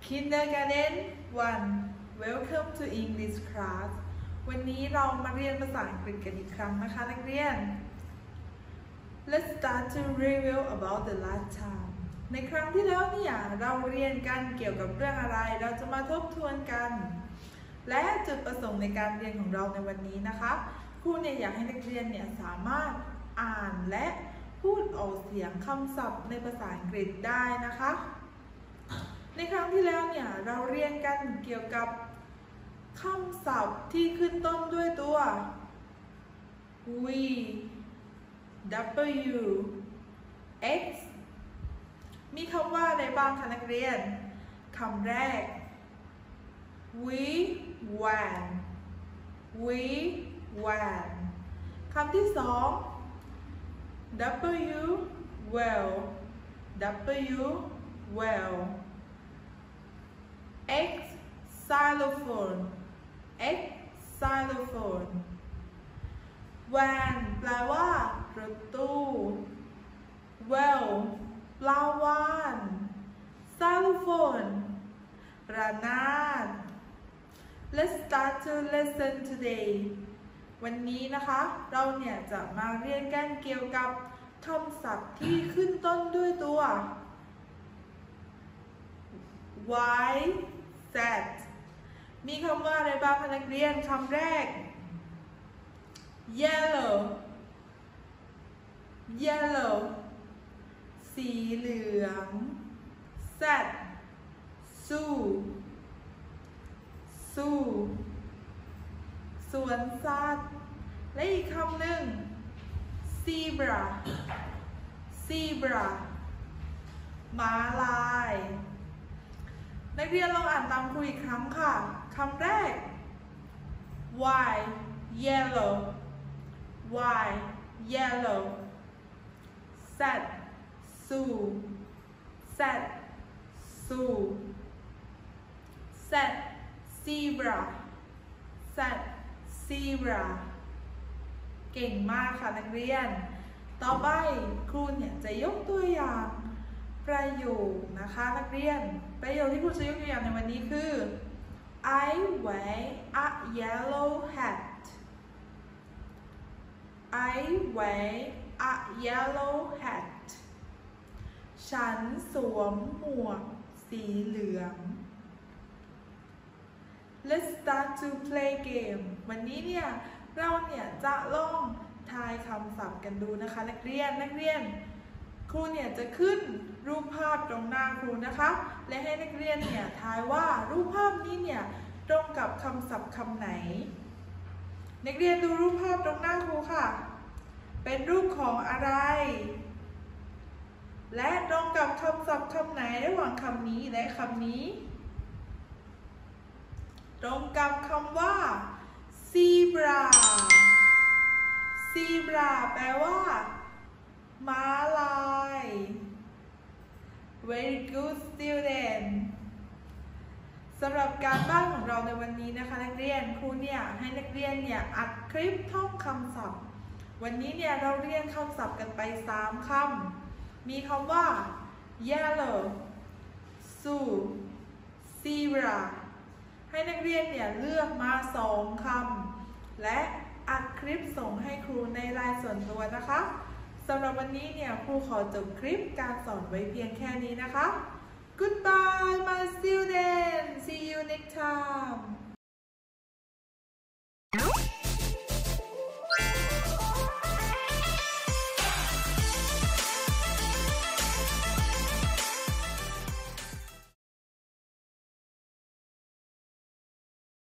Kindergarten 1 Welcome to English class วันนี้เรามาเรียนภาษาอังกฤษกันอีกครั้งนะคะนักเรียน Let's start to review about the last time ในครั้งที่แล้วเนี่ยเราเรียนกันเกี่ยวกับเรื่องอะไร เราจะมาทบทวนกัน และจุดประสงค์ในการเรียนของเราในวันนี้นะคะครูเนี่ยอยากให้นักเรียนเนี่ยสามารถอ่านและพูดออกเสียงคำศัพท์ในภาษาอังกฤษได้นะคะ ในครั้งที่แล้วเนี่ยเราเรียนกันเกี่ยวกับคำศัพท์ที่ขึ้นต้นด้วยตัว we w x มีคำว่าอะไรบ้างคะนักเรียนคำแรก we wan we wan คำที่สอง w well w well X xylophone X xylophone van แปลว่ารถตู้ well ปลาวาน xylophone ระนาด Let's start to listen today วันนี้นะคะ เราเนี่ยจะมาเรียนกันเกี่ยวกับคำศัพท์ที่ขึ้นต้นด้วยตัว y z มีคำว่าอะไรบ้างคะนักเรียนคำแรก yellow yellow สีเหลือง z สู้สู้สวนสัตว์และอีกคำหนึ่ง zebra zebra ม้าลาย เรียนลองอ่านตามครูอีกครั้งค่ะคำแรก Why yellow Why yellow set สู้ set สู้ set zebra set zebra เก่งมากค่ะนักเรียน ต่อไปครูเนี่ยจะยกตัวอย่าง ประโยคนะคะนักเรียน ประโยคที่ครูจะยกตัวอย่างในวันนี้คือ I wear a yellow hat I wear a yellow hat ฉันสวมหมวกสีเหลือง Let's start to play game วันนี้เนี่ย เราเนี่ยจะลองทายคำศัพท์กันดูนะคะ นักเรียนนักเรียน ครูเนี่ยจะขึ้นรูปภาพตรงหน้าครูนะคะ และให้นักเรียนเนี่ยทายว่ารูปภาพนี้เนี่ยตรงกับคำศัพท์คำไหน นักเรียนดูรูปภาพตรงหน้าครูค่ะ เป็นรูปของอะไร และตรงกับคำศัพท์คำไหนระหว่างคำนี้และคำนี้ ตรงกับคำว่า zebra zebra แปลว่า ม้าลาย very good student สำหรับการบ้านของเราในวันนี้นะคะ นักเรียนครูเนี่ยให้นักเรียนเนี่ยอัดคลิปท่องคำศัพท์ วันนี้เนี่ยเราเรียนคำศัพท์กันไป 3คำมีคำว่า yellow zoo zebra ให้นักเรียนเนี่ยเลือกมา 2คำและอัดคลิปส่งให้ครูในไลน์ส่วนตัวนะคะ สำหรับวันนี้เนี่ยครูขอจบคลิปการสอนไว้เพียงแค่นี้นะคะ Goodbye my students see you next time